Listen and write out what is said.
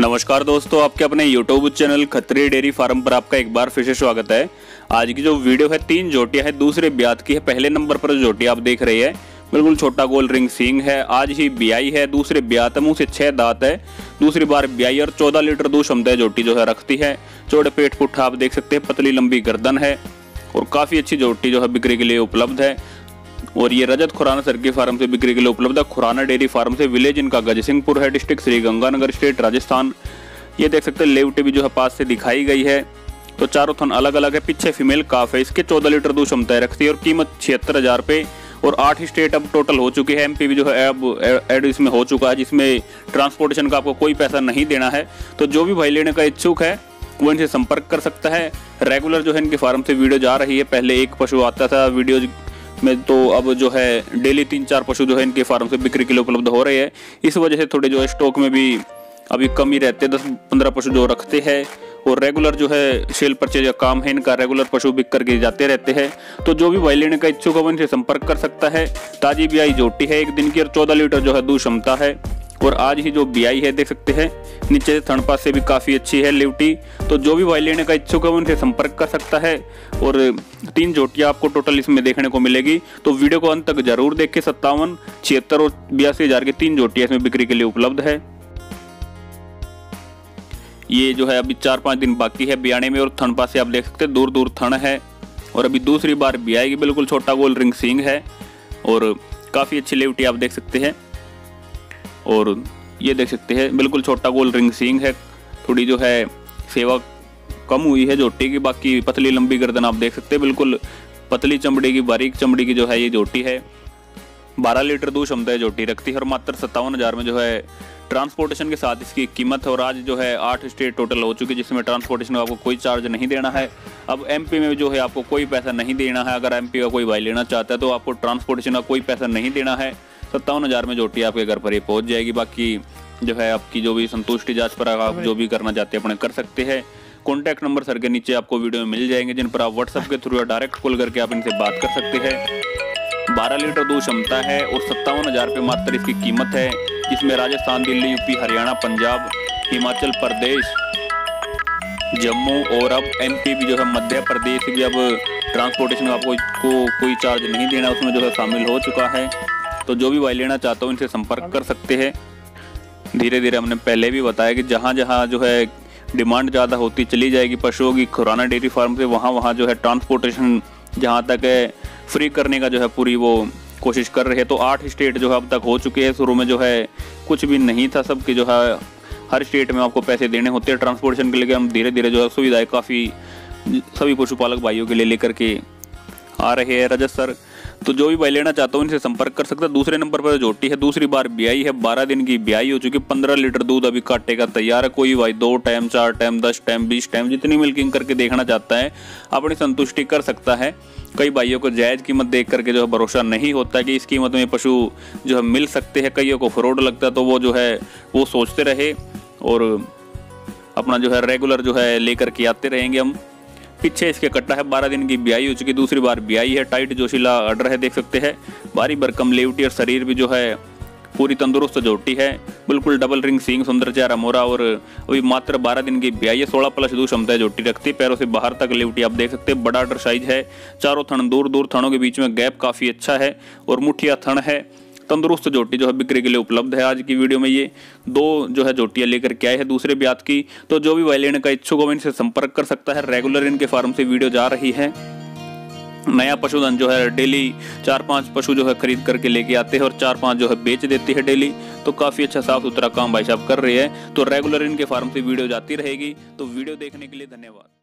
नमस्कार दोस्तों, आपके अपने YouTube channel Khatri dairy farm पर आपका एक बार फिर से स्वागत है। आज की जो वीडियो है, तीन जोटियाँ है, दूसरे ब्यात की है, पहले नंबर पर जो आप देख रहे हैं, बिल्कुल छोटा गोल रिंग सिंग है, आज ही ब्याई है, दूसरे ब्यात मुँह से छह दांत है, दूसरी बार ब्याई और चौदह लीटर दूध क्षमता जोटी जो है रखती है। चौड़े पेट पुट्ठा आप देख सकते हैं, पतली लंबी गर्दन है और काफ़ी अच्छी जोटी जो है बिक्री के लिए उपलब्ध है। और ये रजत खुराना सरकी फार्म से बिक्री के लिए उपलब्ध खुराना डेयरी फार्म से विलेज इनका गजसिंहपुर है, डिस्ट्रिक्ट श्री गंगानगर स्टेट, राजस्थान। ये देख सकते हैं लेवटी भी जो है पास से दिखाई गई है। तो चारों थन अलग अलग है, पीछे फीमेल काफ है। इसके चौदह लीटर दूध क्षमता रखती है और कीमत छिहत्तर हज़ार और आठ स्टेट अब टोटल हो चुके हैं। एमपी भी जो है अब एड इसमें हो चुका है, जिसमें ट्रांसपोर्टेशन का आपको कोई पैसा नहीं देना है। तो जो भी भाई लेने का इच्छुक है, वो इनसे संपर्क कर सकता है। रेगुलर जो है इनके फार्म से वीडियो जा रही है। पहले एक पशु आता था, वीडियो में तो अब जो है डेली तीन चार पशु जो है इनके फार्म से बिक्री के लिए उपलब्ध हो रहे हैं। इस वजह से थोड़े जो है स्टॉक में भी अभी कम ही रहते हैं। दस पंद्रह पशु जो रखते हैं और रेगुलर जो है सेल परचेज का काम है, इनका रेगुलर पशु बिक करके जाते रहते हैं। तो जो भी भाई लेने का इच्छुक है वो इनसे संपर्क कर सकता है। ताजी ब्याई जोटी है एक दिन की और चौदह लीटर जो है दूध क्षमता है। और आज ही जो बियाई है, देख सकते हैं। नीचे से से भी काफ़ी अच्छी है लिवटी तो जो भी वाई लेने का इच्छुक है उनसे संपर्क कर सकता है। और तीन जोटियाँ आपको टोटल इसमें देखने को मिलेगी। तो वीडियो को अंत तक ज़रूर देखें सत्तावन, छिहत्तर और बयासी हज़ार की तीन जोटियाँ इसमें बिक्री के लिए उपलब्ध है। ये जो है, अभी चार पाँच दिन बाकी है बियाने में, और थन पास से आप देख सकते हैं दूर दूर थन है। और अभी दूसरी बार बियाएगी बिल्कुल छोटा गोल रिंग सिंग है। और काफ़ी अच्छी लेवटी आप देख सकते हैं। और ये देख सकते हैं, बिल्कुल छोटा गोल रिंग सींग है। थोड़ी जो है सेवा कम हुई है जोटी की, बाकी पतली लंबी गर्दन आप देख सकते हैं, बिल्कुल पतली चमड़ी की, बारीक चमड़ी की जो है ये जोटी है। बारह लीटर दूध क्षमता जोटी रखती है और मात्र सत्तावन हज़ार में जो है ट्रांसपोर्टेशन के साथ इसकी कीमत और आज जो है आठ स्टेट टोटल हो चुकी है, जिसमें ट्रांसपोर्टेशन का आपको कोई चार्ज नहीं देना है। अब एमपी में जो है आपको कोई पैसा नहीं देना है, अगर एमपी का कोई भाई लेना चाहता है तो आपको ट्रांसपोर्टेशन का कोई पैसा नहीं देना है। सत्तावन हज़ार में जोटी आपके घर पर ही पहुँच जाएगी। बाकी जो है आपकी जो भी संतुष्टि जाँच पर आप जो भी करना चाहते हैं अपने कर सकते हैं। कॉन्टैक्ट नंबर सर के नीचे आपको वीडियो में मिल जाएँगे जिन पर आप व्हाट्सएप के थ्रू या डायरेक्ट कॉल करके आप इनसे बात कर सकते हैं। बारह लीटर दूध क्षमता है और सत्तावन हज़ार रुपये मात्र इसकी कीमत है जिसमें राजस्थान दिल्ली यूपी हरियाणा पंजाब हिमाचल प्रदेश जम्मू और अब एमपी भी जो है मध्य प्रदेश भी अब ट्रांसपोर्टेशन आपको को कोई चार्ज नहीं देना उसमें जो है शामिल हो चुका है। तो जो भी भाई लेना चाहता हूँ, इनसे संपर्क कर सकते हैं। धीरे धीरे हमने पहले भी बताया कि जहाँ जहाँ जो है डिमांड ज़्यादा होती चली जाएगी पशुओं की, खुराना डेयरी फार्म से वहाँ वहाँ जो है ट्रांसपोर्टेशन जहाँ तक है, फ्री करने का जो है पूरी वो कोशिश कर रहे हैं। तो आठ स्टेट जो है अब तक हो चुके हैं, शुरू में जो है कुछ भी नहीं था सबकी जो है हर स्टेट में आपको पैसे देने होते हैं। ट्रांसपोर्टेशन के लिए हम धीरे धीरे जो है सुविधाएँ काफ़ी सभी पशुपालक भाइयों के लिए लेकर के आ रहे हैं। रजत सर तो जो भी भाई लेना चाहता हूँ, इनसे संपर्क कर सकता है। दूसरे नंबर पर जोटी है, दूसरी बार ब्याई है, बारह दिन की ब्याई हो चुकी है पंद्रह लीटर दूध अभी काटे का तैयार है। कोई भाई दो टाइम चार टाइम दस टाइम बीस टाइम जितनी मिल्किंग करके देखना चाहता है, अपनी संतुष्टि कर सकता है। कई भाइयों को जायज़ कीमत देख करके जो है भरोसा नहीं होता कि इस कीमत में पशु जो है मिल सकते हैं। कईयों को फ्रॉड लगता है तो वो जो है, वो सोचते रहे और अपना जो है रेगुलर जो है लेकर के आते रहेंगे हम। पीछे इसके कट्टा है, बारह दिन की ब्याई हो चुकी, दूसरी बार ब्याई है। टाइट जोशीला ऑर्डर है, देख सकते हैं। बारी भरकम लेवटी और शरीर भी जो है, पूरी तंदुरुस्त जोटी है। बिल्कुल डबल रिंग सिंग, सुंदर चेहरा मोरा और अभी मात्र बारह दिन की ब्याई है। सोलह प्लस दो क्षमता जोटी रखती है पैरों से बाहर तक लेवटी, आप देख सकते हैं, बड़ा ऑर्डर साइज़ है। चारों थन दूर दूर थनों के बीच में गैप काफ़ी अच्छा है और मुठिया थन है। तंदुरुस्त जोटी जो है बिक्री के लिए उपलब्ध है आज की वीडियो में ये दो जो है जोटियाँ लेकर के आए हैं, दूसरे ब्यात की। तो जो भी भाई लेने का इच्छुक हो इनसे संपर्क कर सकता है। रेगुलर इनके फार्म से वीडियो जा रही है। नया पशुधन जो है डेली चार पाँच पशु जो है खरीद करके लेके आते हैं और चार पाँच जो है बेच देती है डेली। तो काफ़ी अच्छा साफ़ सुथरा काम भाई साहब कर रहे हैं। तो रेगुलर इनके फार्म से वीडियो जाती रहेगी। तो वीडियो देखने के लिए धन्यवाद।